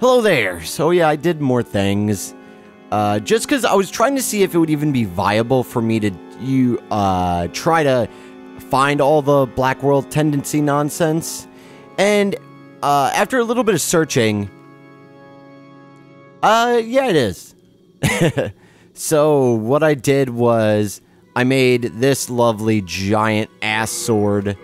Hello there. So yeah, I did more things. Uh, just because I was trying to see if it would even be viable for me to you uh, try to find all the Black World tendency nonsense. And uh, after a little bit of searching, uh, yeah, it is. so what I did was I made this lovely giant ass sword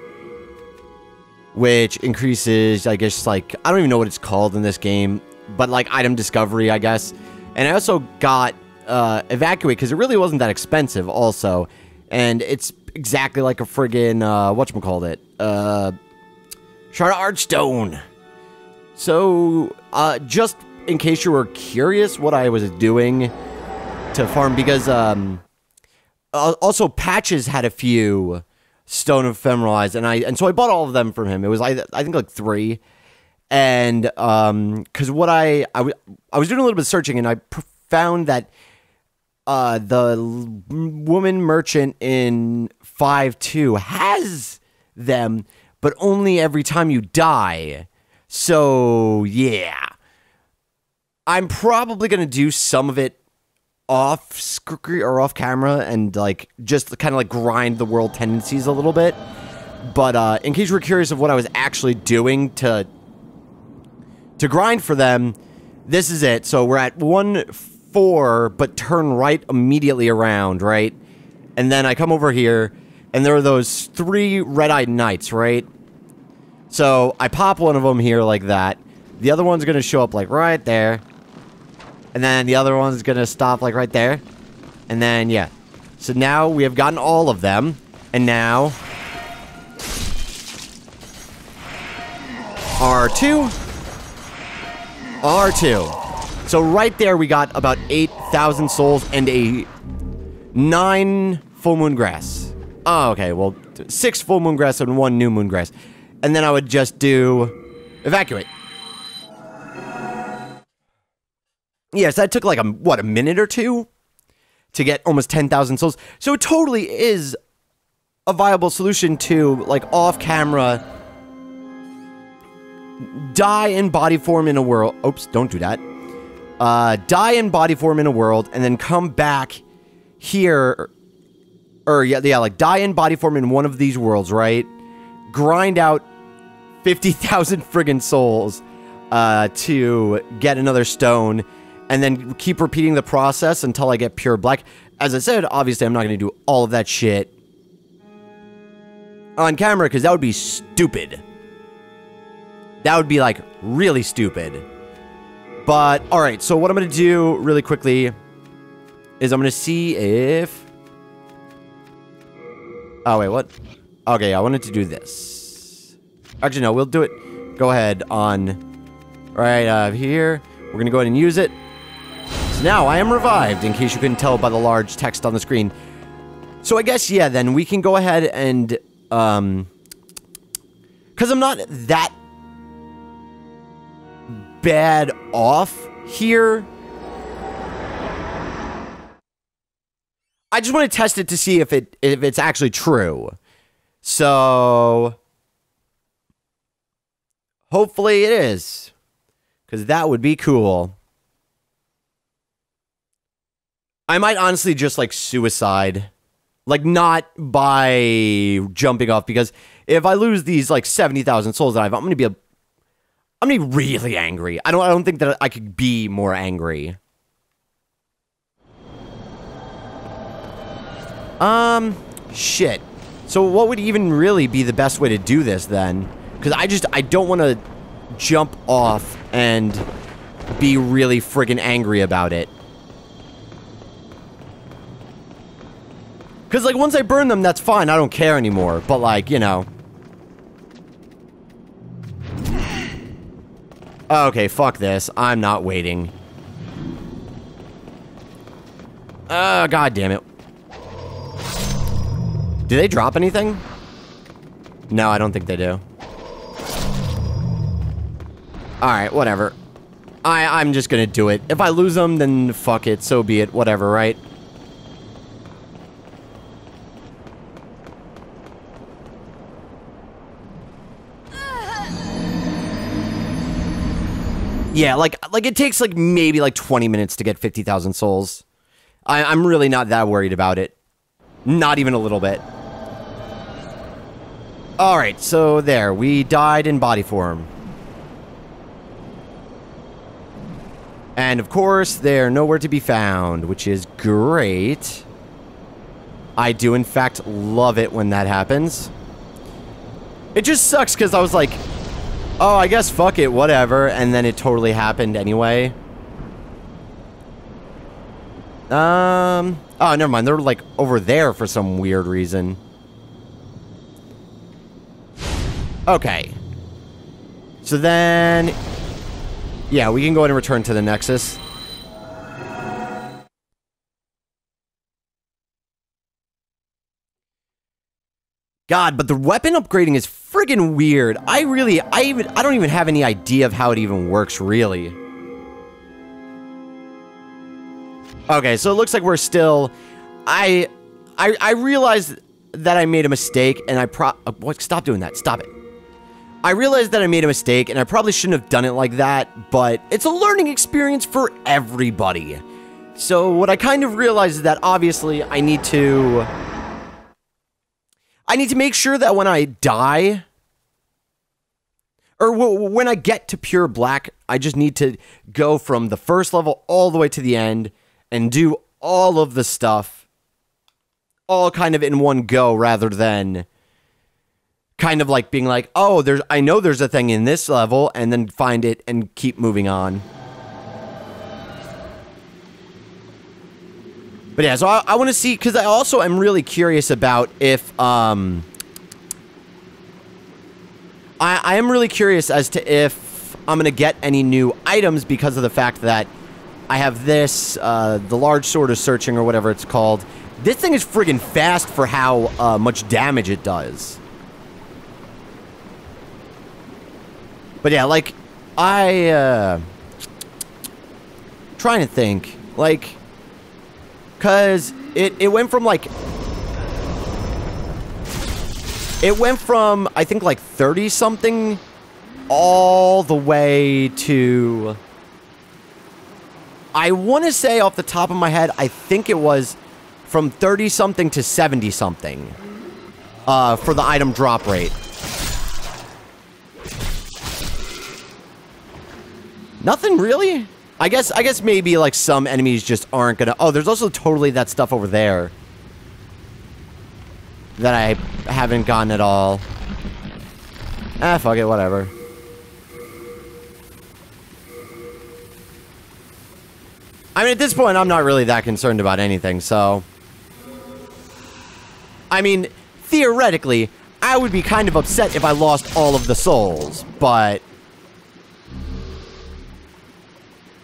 which increases, I guess, like, I don't even know what it's called in this game, but like item discovery, I guess. And I also got uh, Evacuate because it really wasn't that expensive, also. And it's exactly like a friggin', uh, whatchamacallit, uh, Shard of Archstone. So, uh, just in case you were curious what I was doing to farm, because, um, also Patches had a few Stone of Ephemeral Eyes, and I and so I bought all of them from him. It was I I think like three, and um because what I I, I was doing a little bit of searching and I found that uh the woman merchant in five two has them, but only every time you die. So yeah, I'm probably gonna do some of it off screen or off camera and like just kind of like grind the world tendencies a little bit. But uh, in case you were curious of what I was actually doing to to grind for them, this is it. So we're at one four, but turn right immediately around, right? And then I come over here, and there are those three red-eyed knights, right? So I pop one of them here like that. The other one's gonna show up like right there. And then the other one's gonna stop like right there. And then, yeah. So now we have gotten all of them. And now... R2. R2. So right there we got about 8,000 souls and a 9 full moon grass. Oh, okay. Well, 6 full moon grass and 1 new moon grass. And then I would just do... Evacuate. Yes, that took like a what a minute or two to get almost 10,000 souls. So it totally is a viable solution to like off camera die in body form in a world. Oops, don't do that. Uh, die in body form in a world and then come back here or yeah, yeah, like die in body form in one of these worlds, right? Grind out 50,000 friggin' souls uh, to get another stone and then keep repeating the process until I get pure black. As I said, obviously I'm not going to do all of that shit on camera because that would be stupid. That would be like really stupid. But all right, so what I'm going to do really quickly is I'm going to see if Oh, wait, what? Okay, I wanted to do this. Actually, no, we'll do it. Go ahead on right uh, here. We're going to go ahead and use it. Now I am revived, in case you couldn't tell by the large text on the screen. So I guess, yeah, then we can go ahead and, um... Because I'm not that bad off here. I just want to test it to see if it if it's actually true. So hopefully it is. Cuz that would be cool. I might honestly just like suicide. Like not by jumping off because if I lose these like 70,000 souls that I have, I'm to be a I'm to be really angry. I don't I don't think that I could be more angry. Um shit. So what would even really be the best way to do this then? Cuz I just I don't want to jump off and be really friggin' angry about it. Because, like, once I burn them, that's fine. I don't care anymore. But, like, you know. Okay, fuck this. I'm not waiting. Uh, god damn it. Do they drop anything? No, I don't think they do. Alright, whatever. I, I'm just gonna do it. If I lose them, then fuck it. So be it. Whatever, right? Yeah, like like it takes like maybe like 20 minutes to get 50,000 souls. I, I'm really not that worried about it. Not even a little bit. Alright, so there. We died in body form. And of course, they're nowhere to be found, which is great. I do, in fact, love it when that happens. It just sucks because I was like, oh, I guess fuck it, whatever. And then it totally happened anyway. Um, oh, never mind. They're like over there for some weird reason. Okay. So then, yeah, we can go ahead and return to the Nexus. God, but the weapon upgrading is friggin' weird. I really, I even, I don't even have any idea of how it even works, really. Okay, so it looks like we're still, I, I, I realized that I made a mistake, and I pro, uh, what, stop doing that, stop it. I realized that I made a mistake, and I probably shouldn't have done it like that, but it's a learning experience for everybody. So what I kind of realized is that obviously I need to I need to make sure that when I die, or when I get to pure black, I just need to go from the first level all the way to the end and do all of the stuff all kind of in one go rather than kind of like being like, "Oh, there's I know there's a thing in this level" and then find it and keep moving on. But yeah, so I, I want to see because I also am really curious about if um, I I am really curious as to if I'm gonna get any new items because of the fact that I have this uh, the large sword of searching or whatever it's called. This thing is friggin' fast for how uh, much damage it does. But yeah, like I uh, trying to think like Cause it, it went from like it went from I think like 30 something all the way to I want to say off the top of my head I think it was from 30 something to 70 something uh, for the item drop rate. Nothing really? I guess I guess maybe like some enemies just aren't gonna. Oh, there's also totally that stuff over there that I haven't gotten at all. Ah, fuck it, whatever. I mean, at this point, I'm not really that concerned about anything, so... I mean, theoretically, I would be kind of upset if I lost all of the souls, but...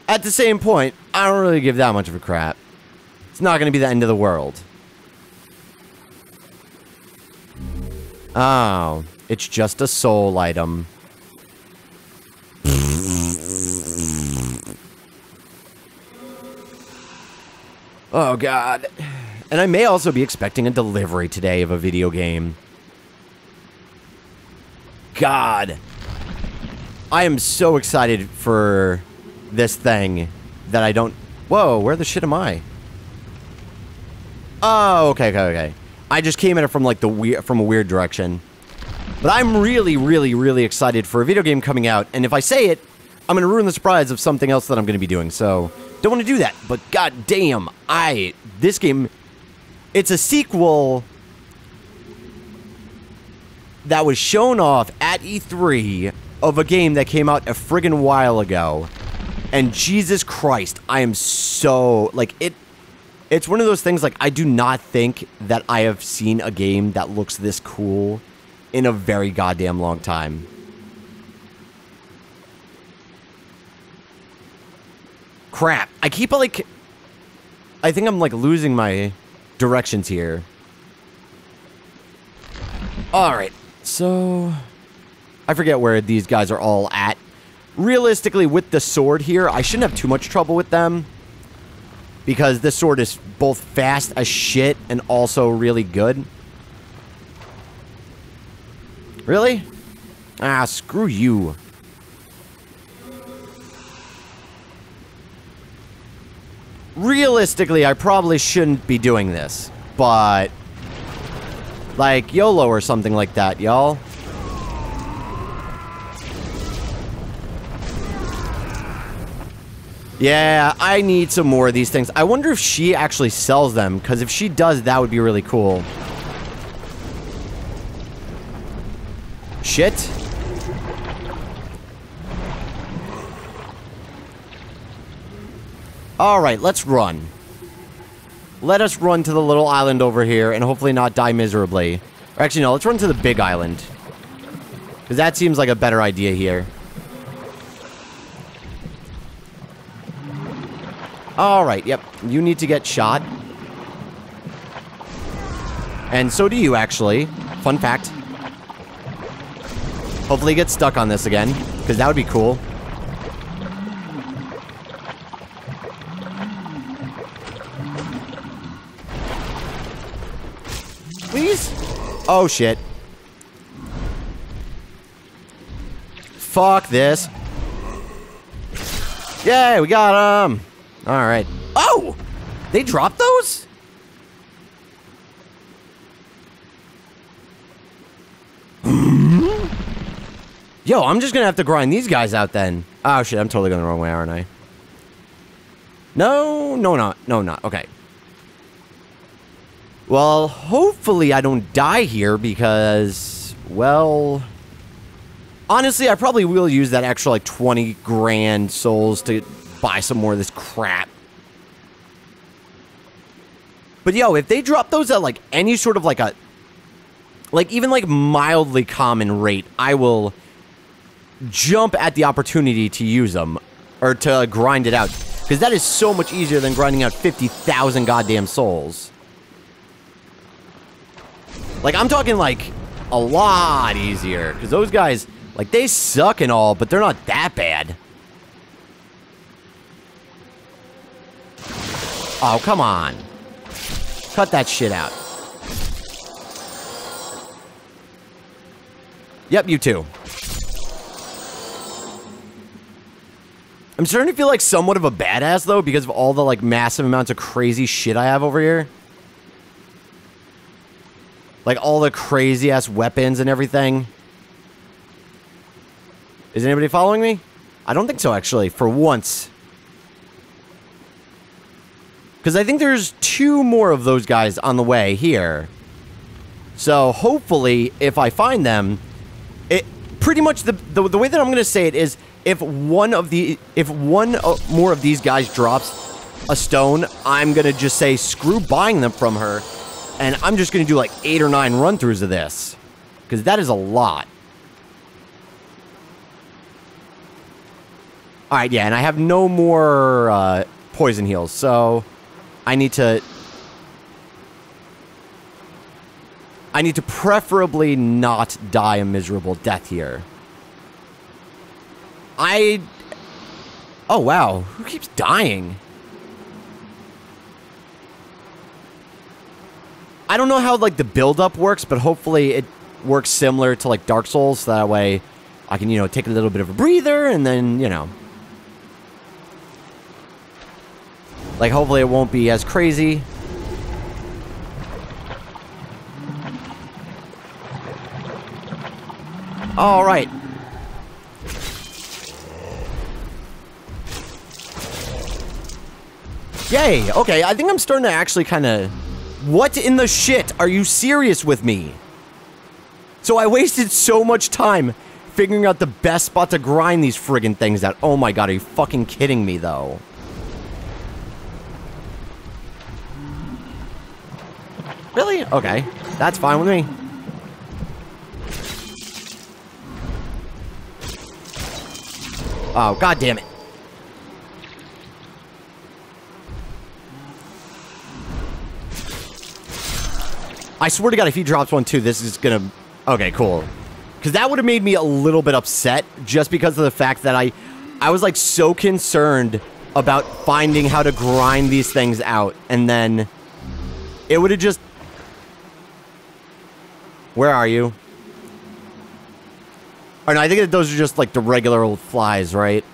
At the same point, I don't really give that much of a crap. It's not going to be the end of the world. Oh, it's just a soul item. Oh, God. And I may also be expecting a delivery today of a video game. God. I am so excited for this thing that I don't... Whoa, where the shit am I? Oh, okay, okay, okay. I just came at it from like the weird, from a weird direction. But I'm really, really, really excited for a video game coming out, and if I say it, I'm gonna ruin the surprise of something else that I'm gonna be doing, so don't want to do that. But god damn, I this game, it's a sequel that was shown off at E3 of a game that came out a friggin' while ago. And Jesus Christ, I am so like it it's one of those things like I do not think that I have seen a game that looks this cool in a very goddamn long time. Crap. I keep like I think I'm like losing my directions here. All right. So I forget where these guys are all at realistically, with the sword here, I shouldn't have too much trouble with them. Because this sword is both fast as shit and also really good. Really? Ah, screw you. Realistically, I probably shouldn't be doing this. But... Like, YOLO or something like that, y'all. Yeah, I need some more of these things. I wonder if she actually sells them, because if she does, that would be really cool. Shit. Alright, let's run. Let us run to the little island over here and hopefully not die miserably. Or actually, no, let's run to the big island. Because that seems like a better idea here. Alright, yep. You need to get shot. And so do you, actually. Fun fact. Hopefully get stuck on this again. Because that would be cool. Please? Oh, shit. Fuck this. Yay, we got him. All right. Oh! They dropped those? Hmm? Yo, I'm just gonna have to grind these guys out then. Oh shit, I'm totally going the wrong way, aren't I? No, no, not. No, not. Okay. Well, hopefully I don't die here because, well... Honestly, I probably will use that extra, like, 20 grand souls to buy some more of this crap. But yo, if they drop those at, like, any sort of, like, a... Like, even, like, mildly common rate, I will jump at the opportunity to use them. Or to grind it out. Because that is so much easier than grinding out 50,000 goddamn souls. Like, I'm talking, like, a lot easier. Because those guys, like, they suck and all, but they're not that bad. Oh, come on. Cut that shit out. Yep, you too. I'm starting to feel like somewhat of a badass, though, because of all the, like, massive amounts of crazy shit I have over here. Like all the crazy ass weapons and everything. Is anybody following me? I don't think so, actually, for once. Because I think there's two more of those guys on the way here. So hopefully, if I find them, it pretty much the the, the way that I'm going to say it is if one of the if one more of these guys drops a stone, I'm going to just say screw buying them from her and I'm just going to do like eight or nine run-throughs of this. Because that is a lot. Alright, yeah, and I have no more uh, poison heals, so I need to... I need to preferably not die a miserable death here. I... Oh, wow. Who keeps dying? I don't know how like the build-up works, but hopefully it works similar to like Dark Souls. So that way I can, you know, take a little bit of a breather and then, you know. Like hopefully it won't be as crazy. All right. Yay. Okay, I think I'm starting to actually kind of what in the shit? Are you serious with me? So I wasted so much time figuring out the best spot to grind these friggin' things out. Oh my god, are you fucking kidding me, though? Really? Okay. That's fine with me. Oh, god damn it. I swear to God, if he drops one too, this is gonna... Okay, cool. Because that would have made me a little bit upset just because of the fact that I... I was, like, so concerned about finding how to grind these things out. And then... It would have just... Where are you? Oh, no, I think that those are just, like, the regular old flies, right?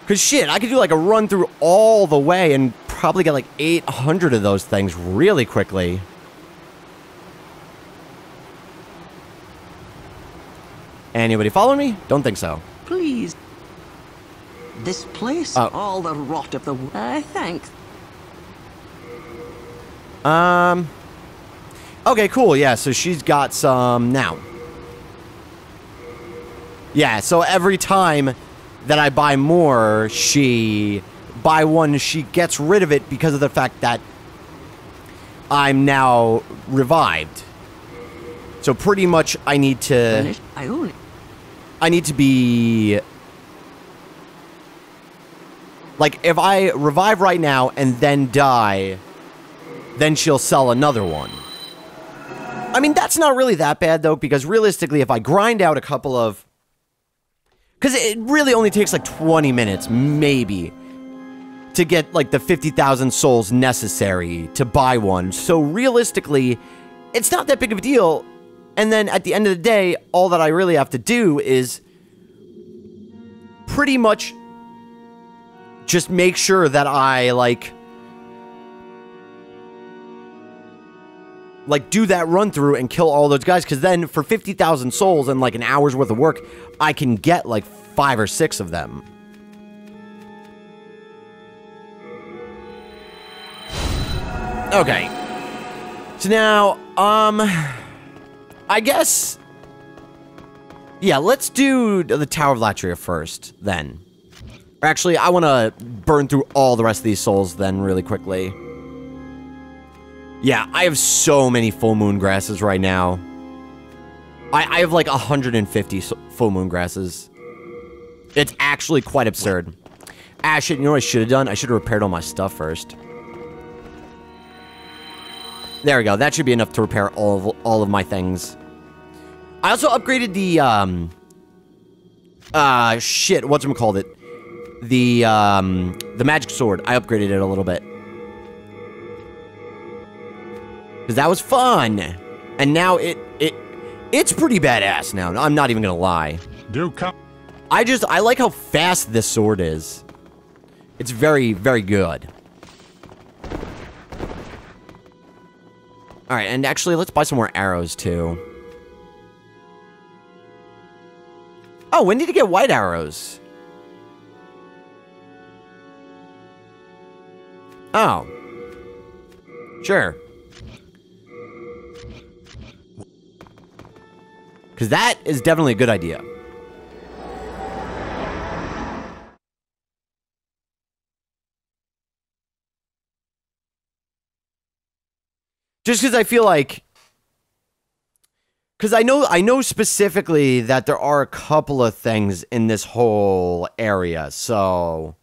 Because shit, I could do like a run through all the way and probably get like 800 of those things really quickly. Anybody follow me? Don't think so. Please. This place, Oh. all the rot of the. I thank. Um. Okay, cool. Yeah, so she's got some now. Yeah, so every time that I buy more, she buy one, she gets rid of it because of the fact that I'm now revived. So pretty much I need to I own it. I need to be like if I revive right now and then die, then she'll sell another one. I mean, that's not really that bad though because realistically if I grind out a couple of cuz it really only takes like 20 minutes maybe to get like the 50,000 souls necessary to buy one. So realistically, it's not that big of a deal. And then at the end of the day, all that I really have to do is pretty much just make sure that I like like do that run through and kill all those guys cuz then for 50,000 souls and like an hour's worth of work, I can get like 5 or 6 of them. Okay. So now, um, I guess, yeah, let's do the Tower of Latria first, then. Actually, I want to burn through all the rest of these souls then really quickly. Yeah, I have so many full moon grasses right now. I, I have like 150 full moon grasses. It's actually quite absurd. Ah, shit, you know what I should have done? I should have repaired all my stuff first. There we go. That should be enough to repair all of all of my things. I also upgraded the um uh shit, what's it called it? The um the magic sword. I upgraded it a little bit. Cuz that was fun. And now it it it's pretty badass now. I'm not even going to lie. Do come. I just I like how fast this sword is. It's very very good. All right, and actually let's buy some more arrows too. Oh, when did you get white arrows? Oh. Sure. Cuz that is definitely a good idea. just because I feel like because I know I know specifically that there are a couple of things in this whole area, so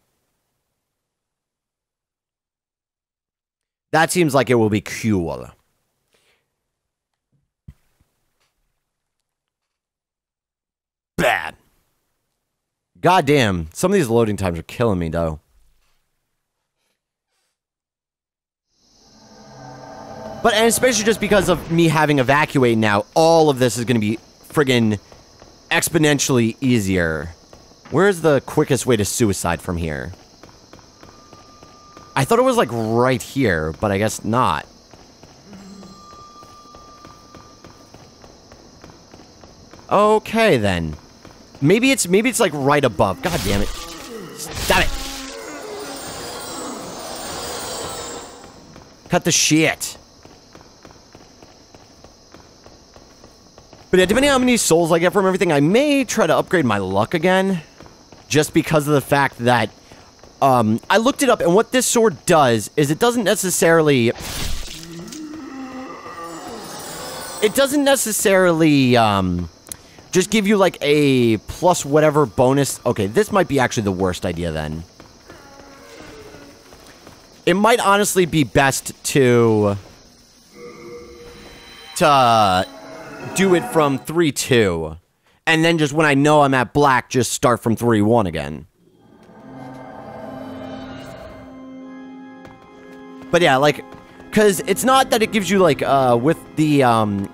that seems like it will be cool. Bad. God damn, some of these loading times are killing me though. But and especially just because of me having evacuate now, all of this is going to be friggin' exponentially easier. Where's the quickest way to suicide from here? I thought it was like right here, but I guess not. Okay then. Maybe it's maybe it's like right above. God damn it. Stop it. Cut the shit. But yeah, depending on how many souls I get from everything, I may try to upgrade my luck again. Just because of the fact that um, I looked it up, and what this sword does is it doesn't necessarily... It doesn't necessarily um, just give you like a plus whatever bonus. Okay, this might be actually the worst idea then. It might honestly be best to... To do it from 3-2. And then just when I know I'm at black, just start from 3-1 again. But yeah, like, because it's not that it gives you, like, uh, with the, um,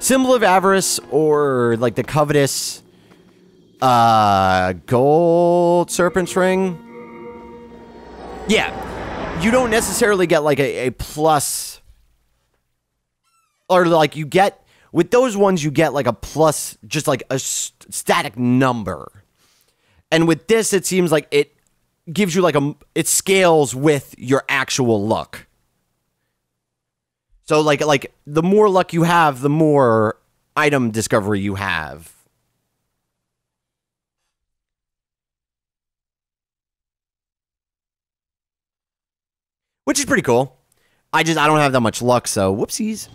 symbol of avarice or, like, the covetous Uh, gold serpent's ring. Yeah, you don't necessarily get like a, a plus, or like you get with those ones you get like a plus, just like a st- static number, and with this it seems like it gives you like a it scales with your actual luck. So like like the more luck you have, the more item discovery you have. Which is pretty cool. I just I don't have that much luck, so whoopsies.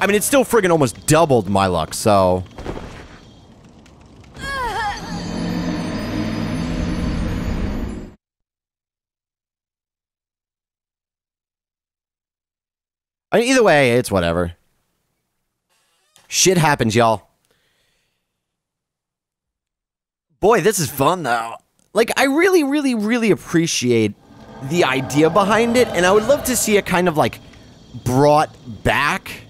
I mean, it's still friggin' almost doubled my luck, so I mean, either way, it's whatever. Shit happens, y'all. Boy, this is fun, though. Like, I really, really, really appreciate the idea behind it, and I would love to see it kind of, like, brought back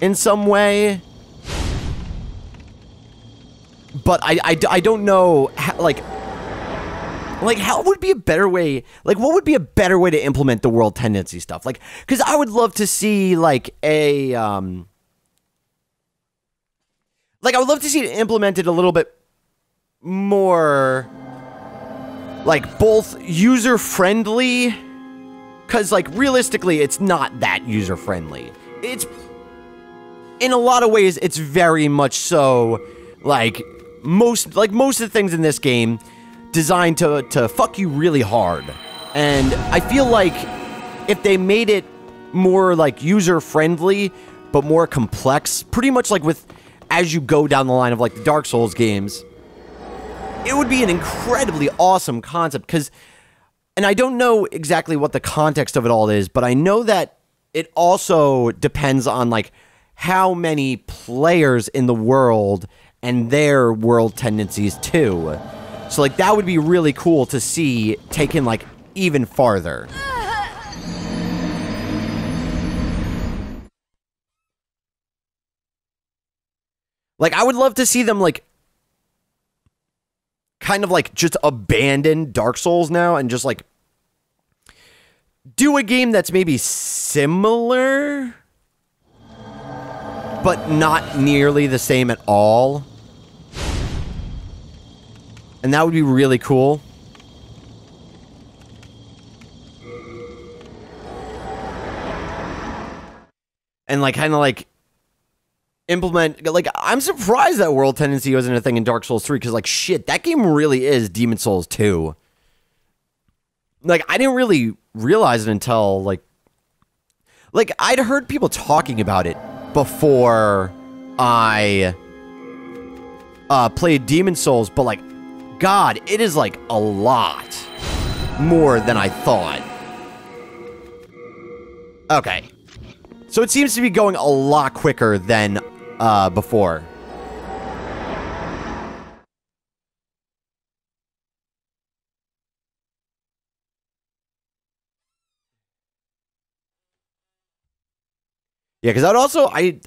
in some way. But I, I, I don't know, like, like, how would be a better way? Like, what would be a better way to implement the world tendency stuff? Like, because I would love to see like a um, like I would love to see it implemented a little bit more, like both user friendly. Because like realistically, it's not that user friendly. It's in a lot of ways, it's very much so like most like most of the things in this game designed to to fuck you really hard. And I feel like if they made it more like user friendly but more complex, pretty much like with as you go down the line of like the Dark Souls games, it would be an incredibly awesome concept cuz and I don't know exactly what the context of it all is, but I know that it also depends on like how many players in the world and their world tendencies too. So like that would be really cool to see taken like even farther. Like I would love to see them like kind of like just abandon Dark Souls now and just like do a game that's maybe similar but not nearly the same at all. And that would be really cool. And like kind of like implement like I'm surprised that world tendency wasn't a thing in Dark Souls 3 cuz like shit, that game really is Demon Souls 2. Like I didn't really realize it until like like I'd heard people talking about it before I uh played Demon Souls, but like God, it is like a lot more than I thought. Okay. So it seems to be going a lot quicker than uh, before. Yeah, because I'd also I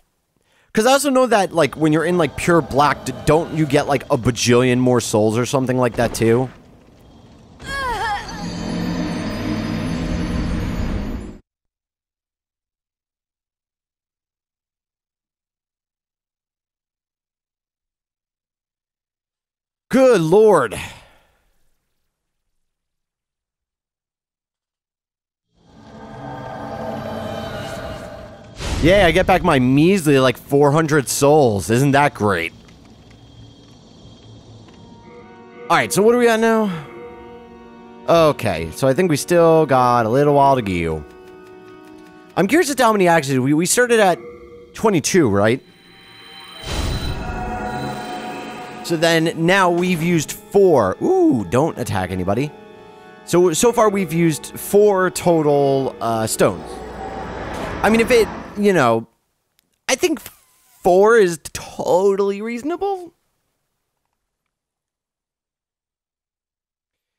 because I also know that, like, when you're in, like, pure black, don't you get, like, a bajillion more souls or something like that, too? Good lord. Yeah, I get back my measly like 400 souls. Isn't that great? Alright, so what are we at now? Okay, so I think we still got a little while to go. I'm curious as to how many actually we, we started at 22, right? So then now we've used four. Ooh, don't attack anybody. So so far we've used four total uh, stones. I mean, if it you know, I think four is totally reasonable.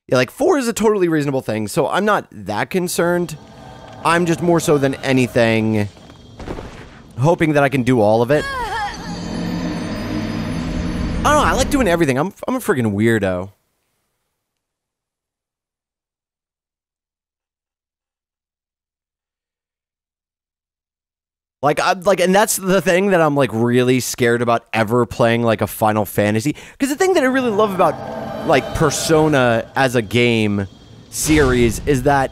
Yeah, like four is a totally reasonable thing, so I'm not that concerned. I'm just more so than anything hoping that I can do all of it. I don't know. I like doing everything. I'm I'm a freaking weirdo. Like I'm like, and that's the thing that I'm like really scared about ever playing like a Final Fantasy. Because the thing that I really love about like Persona as a game series is that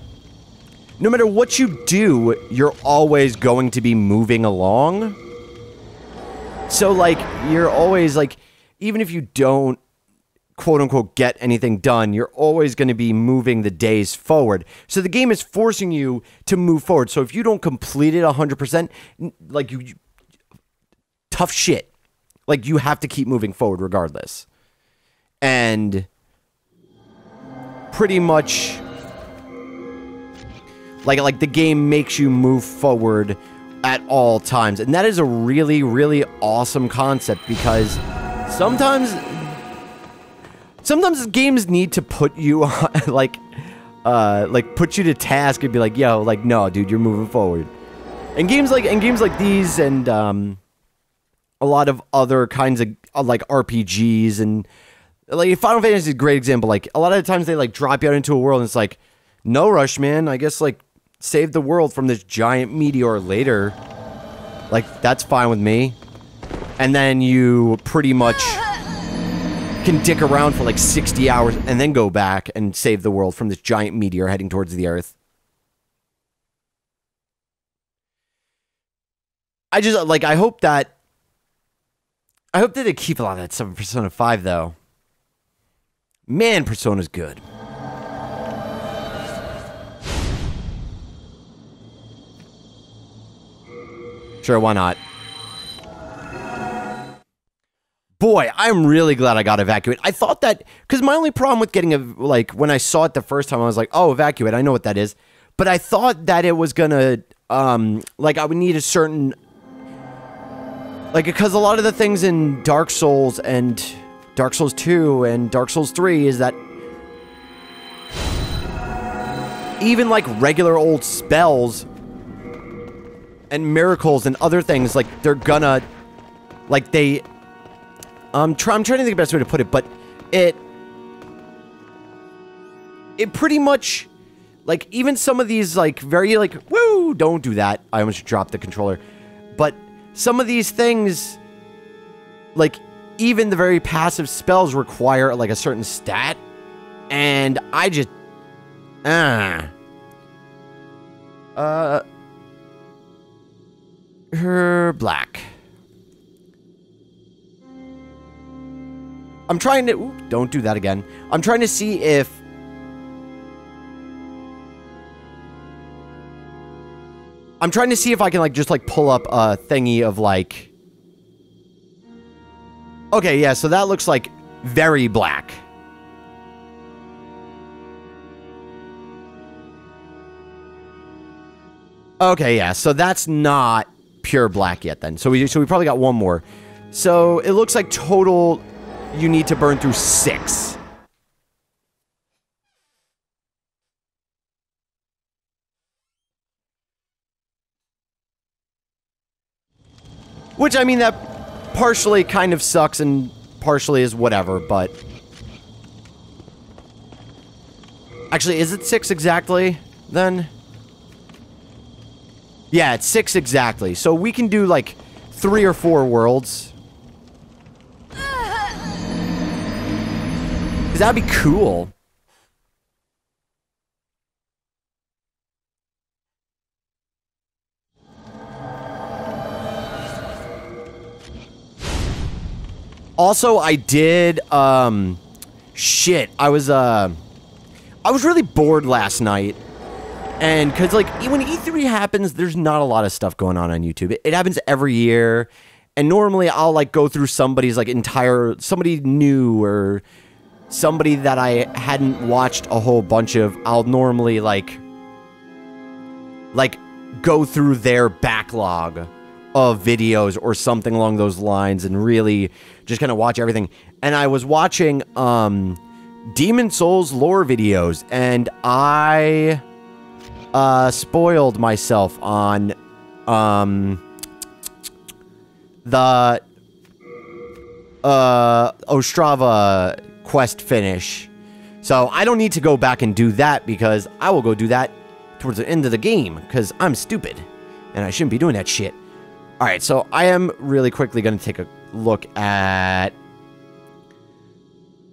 no matter what you do, you're always going to be moving along. So like you're always like, even if you don't quote unquote get anything done, you're always going to be moving the days forward. So the game is forcing you to move forward. So if you don't complete it 100%, like you, you tough shit. Like you have to keep moving forward regardless. And pretty much like like the game makes you move forward at all times. And that is a really really awesome concept because sometimes sometimes games need to put you on, like uh like put you to task and be like yo like no dude you're moving forward. And games like and games like these and um a lot of other kinds of uh, like rpgs and like final fantasy is a great example. Like a lot of the times they like drop you out into a world and it's like no rush man. I guess like save the world from this giant meteor later. Like that's fine with me. And then you pretty much can dick around for like 60 hours and then go back and save the world from this giant meteor heading towards the earth. I just like I hope that I hope that they keep a lot of that stuff in Persona 5 though. Man, Persona's good. Sure, why not? Boy, I'm really glad I got evacuate. I thought that because my only problem with getting a like when I saw it the first time, I was like, oh, evacuate. I know what that is, but I thought that it was gonna um like I would need a certain like because a lot of the things in Dark Souls and Dark Souls 2 and Dark Souls 3 is that even like regular old spells and miracles and other things like they're gonna like they um, try, I'm trying to think of the best way to put it, but it it pretty much like even some of these like very like woo don't do that. I almost dropped the controller, but some of these things like even the very passive spells require like a certain stat, and I just ah uh her black. I'm trying to... Ooh, don't do that again. I'm trying to see if... I'm trying to see if I can, like, just, like, pull up a thingy of, like... Okay, yeah, so that looks, like, very black. Okay, yeah, so that's not pure black yet, then. So we, so we probably got one more. So it looks like total you need to burn through six. Which, I mean, that partially kind of sucks and partially is whatever, but... Actually, is it six exactly, then? Yeah, it's six exactly. So we can do, like, three or four worlds. Because that'd be cool. Also, I did, um, shit, I was, uh, I was really bored last night. And, cause, like, when E3 happens, there's not a lot of stuff going on on YouTube. It, it happens every year. And normally I'll, like, go through somebody's, like, entire, somebody new or somebody that I hadn't watched a whole bunch of, I'll normally like like go through their backlog of videos or something along those lines and really just kind of watch everything. And I was watching um Demon Souls lore videos and I uh spoiled myself on um the uh, Ostrava quest finish. So I don't need to go back and do that because I will go do that towards the end of the game because I'm stupid and I shouldn't be doing that shit. All right, so I am really quickly going to take a look at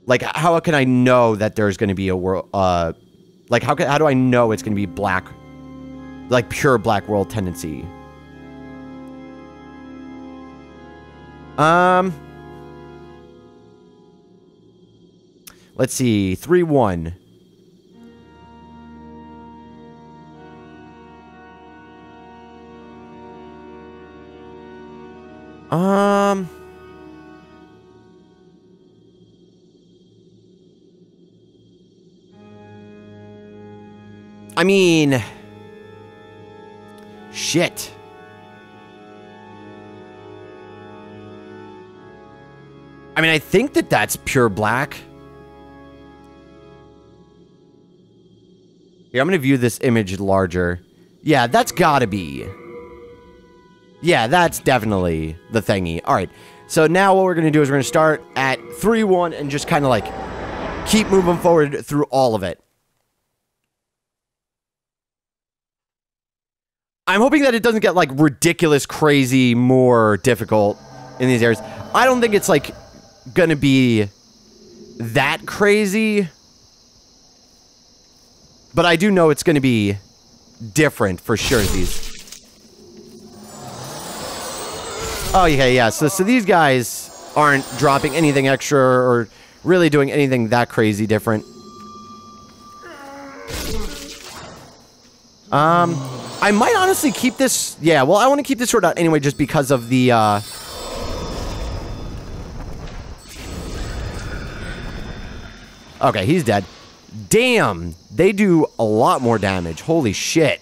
like how can I know that there's going to be a world uh like how can, how do I know it's going to be black like pure black world tendency? Um Let's see. 3 1. Um. I mean. Shit. I mean, I think that that's pure black. Here, I'm to view this image larger. Yeah, that's got to be. Yeah, that's definitely the thingy. All right. So now what we're to do is we're to start at 3-1 and just kind of like keep moving forward through all of it. I'm hoping that it doesn't get like ridiculous, crazy, more difficult in these areas. I don't think it's like to be that crazy. But I do know it's going to be different for sure. These. Oh yeah, yeah. So so these guys aren't dropping anything extra or really doing anything that crazy different. Um, I might honestly keep this. Yeah, well, I want to keep this short out anyway, just because of the. Uh, okay, he's dead. Damn, they do a lot more damage. Holy shit.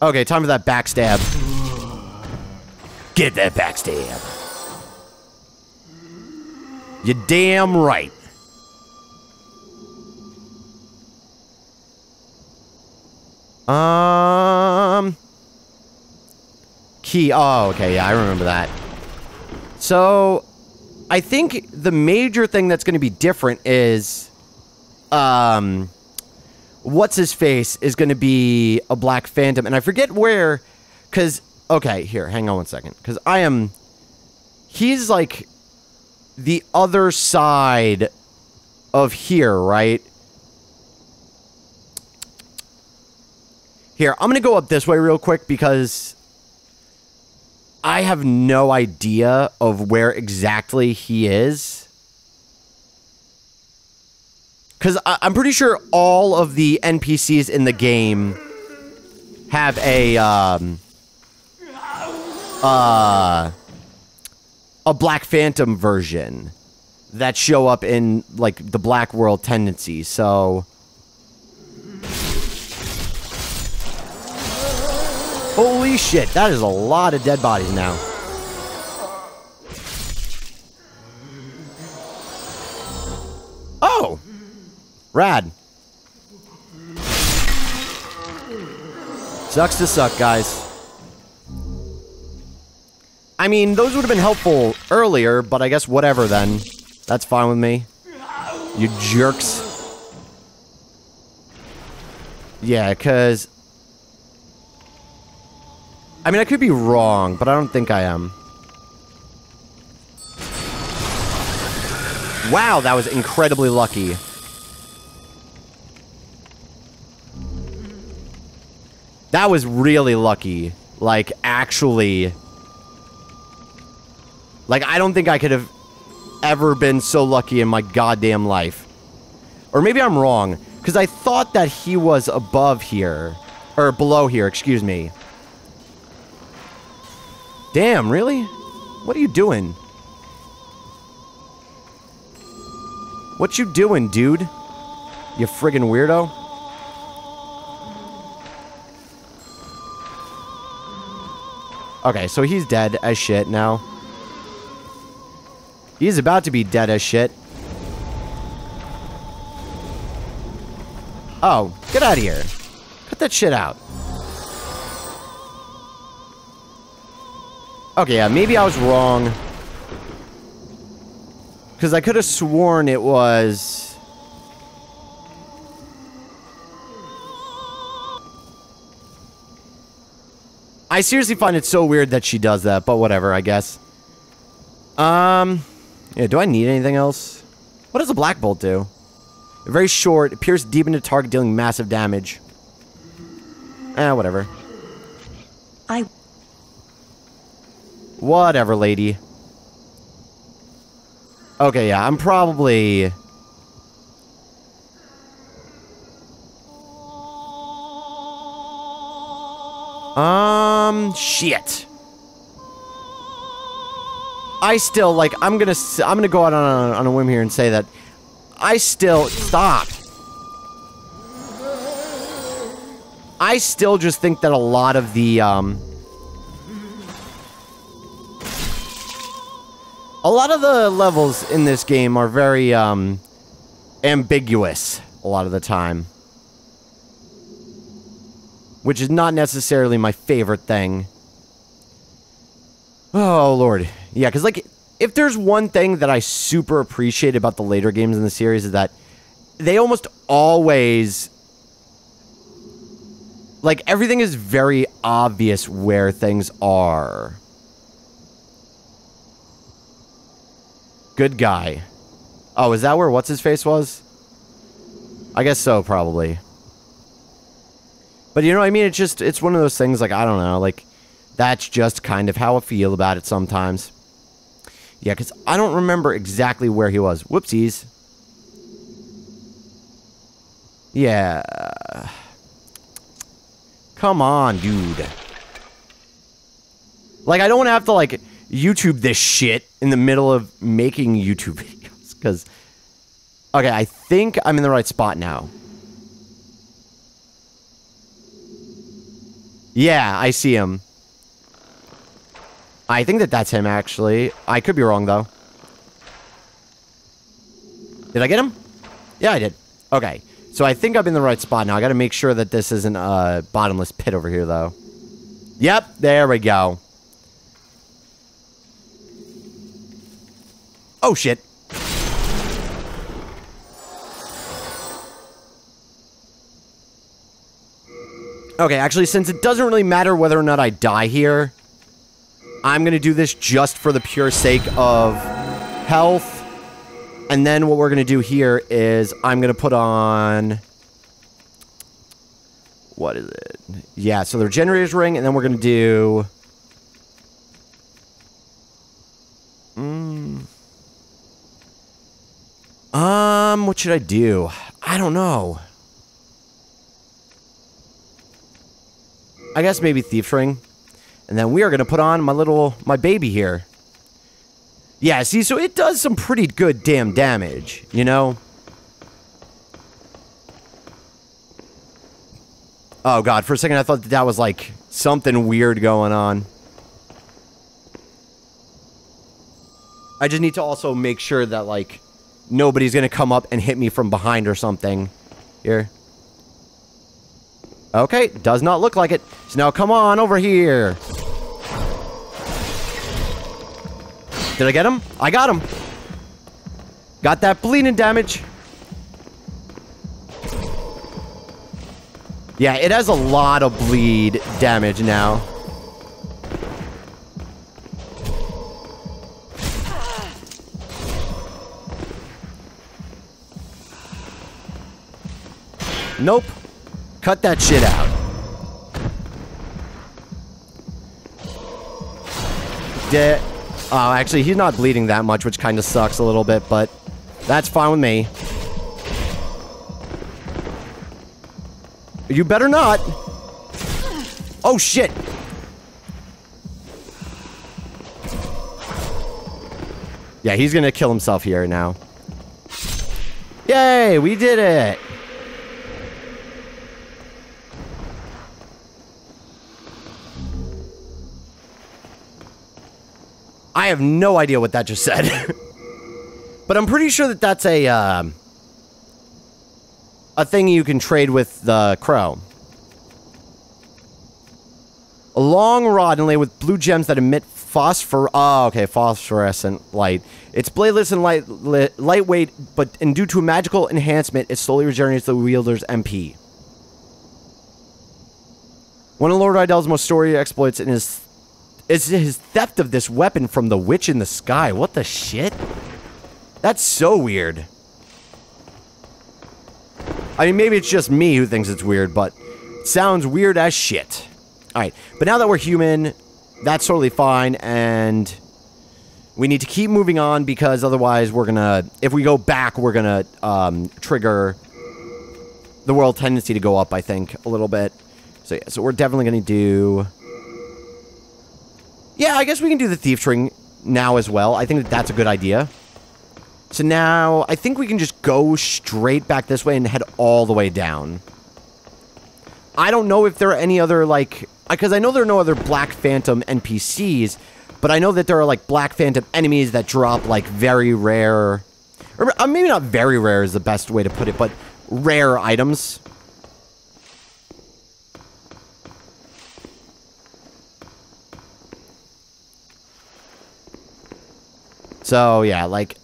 Okay, time for that backstab. Get that backstab. You damn right. Um... Key. Oh, okay, yeah, I remember that. So, I think the major thing that's going to be different is, um, what's his face is going to be a Black Phantom, and I forget where, because okay, here, hang on one second, because I am, he's like the other side of here, right? Here, I'm going to go up this way real quick because I have no idea of where exactly he is. Because I'm pretty sure all of the NPCs in the game have a, um, uh, a Black Phantom version that show up in, like, the Black World tendency, so... Holy shit, that is a lot of dead bodies now. Oh! Rad. Sucks to suck, guys. I mean, those would have been helpful earlier, but I guess whatever then. That's fine with me. You jerks. Yeah, because I mean, I could be wrong, but I don't think I am. Wow, that was incredibly lucky. That was really lucky. Like, actually. Like, I don't think I could have ever been so lucky in my goddamn life. Or maybe I'm wrong. Because I thought that he was above here. Or below here, excuse me. Damn, really? What are you doing? What you doing, dude? You friggin' weirdo? Okay, so he's dead as shit now. He's about to be dead as shit. Oh, get out of here. Cut that shit out. Okay, yeah, maybe I was wrong. Because I could have sworn it was... I seriously find it so weird that she does that, but whatever, I guess. Um, yeah, do I need anything else? What does a black bolt do? Very short, appears deep into target, dealing massive damage. Eh, whatever. I Whatever, lady. Okay, yeah, I'm probably... Um, shit. I still, like, I'm gonna, I'm gonna go out on a, on a whim here and say that I still, stop. I still just think that a lot of the, um, A lot of the levels in this game are very, um, ambiguous a lot of the time. Which is not necessarily my favorite thing. Oh, Lord. Yeah, because, like, if there's one thing that I super appreciate about the later games in the series is that they almost always... Like, everything is very obvious where things are. Good guy. Oh, is that where what's his face was? I guess so, probably. But you know I mean? It's just it's one of those things like I don't know, like that's just kind of how I feel about it sometimes. Yeah, cuz I don't remember exactly where he was. Whoopsies. Yeah. Come on, dude. Like I don't have to like YouTube this shit in the middle of making YouTube videos because okay, I think I'm in the right spot now. Yeah, I see him. I think that that's him actually. I could be wrong though. Did I get him? Yeah, I did. Okay. So I think I'm in the right spot now. I got to make sure that this isn't a bottomless pit over here though. Yep, there we go. Oh, shit. Okay, actually, since it doesn't really matter whether or not I die here, I'm to do this just for the pure sake of health. And then what we're to do here is I'm to put on... What is it? Yeah, so the regenerator's ring, and then we're to do... Mm. Um, what should I do? I don't know. I guess maybe Thief's Ring. And then we are going to put on my little, my baby here. Yeah, see, so it does some pretty good damn damage, you know? Oh god, for a second I thought that, that was like something weird going on. I just need to also make sure that like nobody's gonna come up and hit me from behind or something. Here. Okay, does not look like it. So now come on over here. Did I get him? I got him. Got that bleeding damage. Yeah, it has a lot of bleed damage now. Nope. Cut that shit out. De oh, actually, he's not bleeding that much, which kind of sucks a little bit, but that's fine with me. You better not. Oh, shit. Yeah, he's gonna kill himself here now. Yay, we did it. I have no idea what that just said. but I'm pretty sure that that's a, um, a thing you can trade with the crow. A long rod inlaid with blue gems that emit phosphor. Oh, okay, phosphorescent light. It's bladeless and light, li- lightweight, but and due to a magical enhancement, it slowly regenerates the wielder's MP. One of Lord Rydell's most storied exploits in his is his theft of this weapon from the witch in the sky. What the shit? That's so weird. I mean, maybe it's just me who thinks it's weird, but it sounds weird as shit. All right, but now that we're human, that's totally fine, and we need to keep moving on because otherwise we're gonna, if we go back, we're gonna um, trigger the world tendency to go up, I think, a little bit. So yeah, so we're definitely gonna do. Yeah, I guess we can do the thief ring now as well. I think that that's a good idea. So now, I think we can just go straight back this way and head all the way down. I don't know if there are any other, like... Because I know there are no other Black Phantom NPCs, but I know that there are, like, Black Phantom enemies that drop, like, very rare... Or uh, maybe not very rare is the best way to put it, but rare items. So, yeah, like...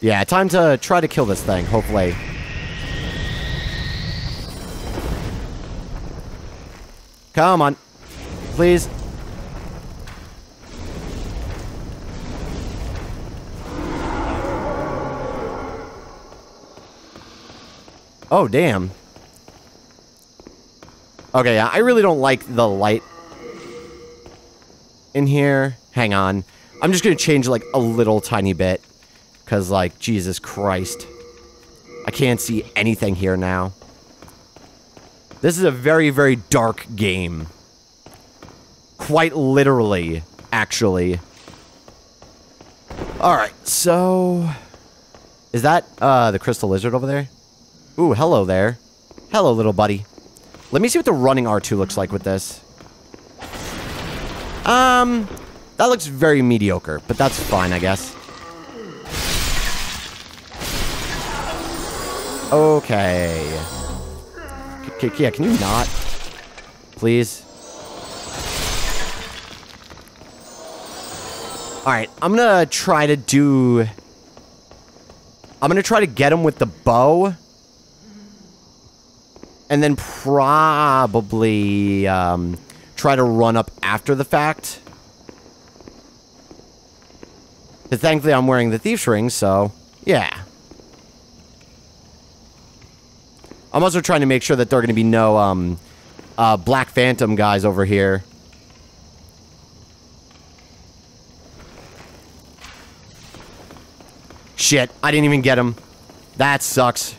Yeah, time to try to kill this thing, hopefully. Come on. Please. Oh, damn. Okay, yeah, I really don't like the light in here. Hang on. I'm just going to change, like, a little tiny bit. Because, like, Jesus Christ. I can't see anything here now. This is a very, very dark game. Quite literally, actually. Alright, so... Is that, uh, the crystal lizard over there? Ooh, hello there. Hello, little buddy. Let me see what the running R2 looks like with this. Um, that looks very mediocre, but that's fine, I guess. Okay. Yeah, can you not? Please? Alright, I'm gonna try to do... I'm gonna try to get him with the bow. And then probably um, try to run up after the fact. But thankfully I'm wearing the thief's ring, so yeah. I'm also trying to make sure that there are going to be no um, uh, Black Phantom guys over here. Shit, I didn't even get him. That sucks.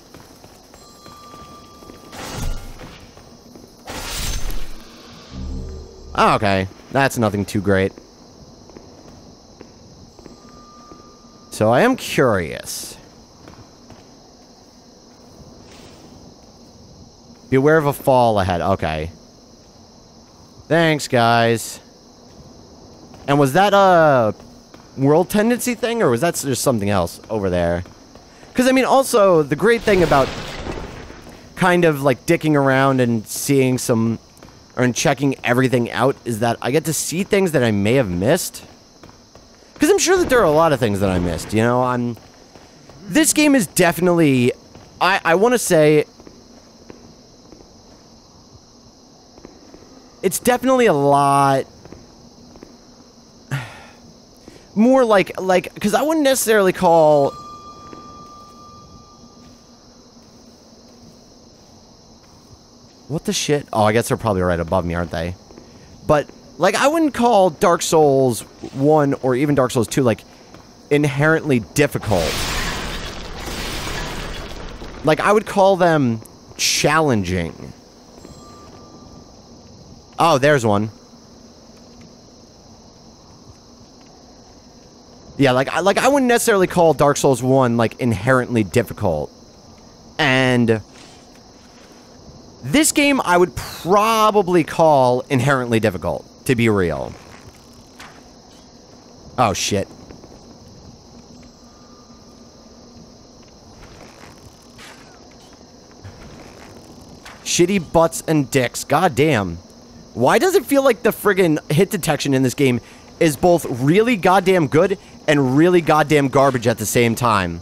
Oh, okay. That's nothing too great. So I am curious. Beware of a fall ahead. Okay. Thanks, guys. And was that a world tendency thing, or was that just something else over there? Because, I mean, also, the great thing about kind of, like, dicking around and seeing some... or checking everything out is that I get to see things that I may have missed. Because I'm sure that there are a lot of things that I missed, you know? I'm... This game is definitely... I, I want to say it's definitely a lot more like like because I wouldn't necessarily call what the shit oh I guess they're probably right above me aren't they but like I wouldn't call Dark Souls 1 or even Dark Souls 2 like inherently difficult like I would call them challenging Oh, there's one. Yeah, like I like I wouldn't necessarily call Dark Souls 1 like inherently difficult. And this game I would probably call inherently difficult, to be real. Oh shit. shitty butts and dicks. God damn. Why does it feel like the friggin' hit detection in this game is both really goddamn good and really goddamn garbage at the same time?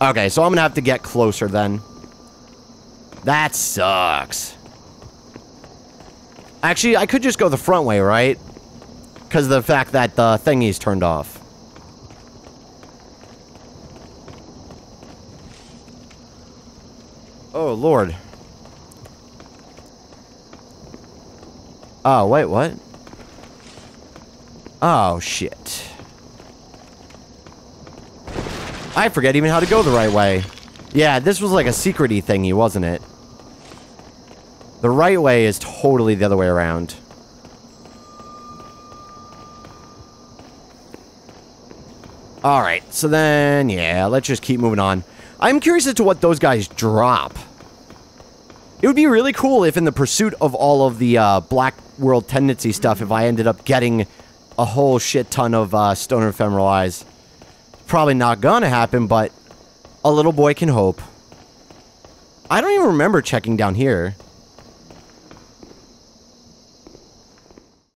Okay, so I'm gonna have to get closer then. That sucks. Actually, I could just go the front way, right? Because of the fact that the thingy's turned off. Oh, Lord. Oh, wait, what? Oh, shit. I forget even how to go the right way. Yeah, this was like a secrety thingy, wasn't it? The right way is totally the other way around. Alright, so then, yeah, let's just keep moving on. I'm curious as to what those guys drop. It would be really cool if in the pursuit of all of the uh, Black World Tendency stuff, if I ended up getting a whole shit ton of uh, Stone of Ephemeral Eyes. Probably not gonna happen, but a little boy can hope. I don't even remember checking down here.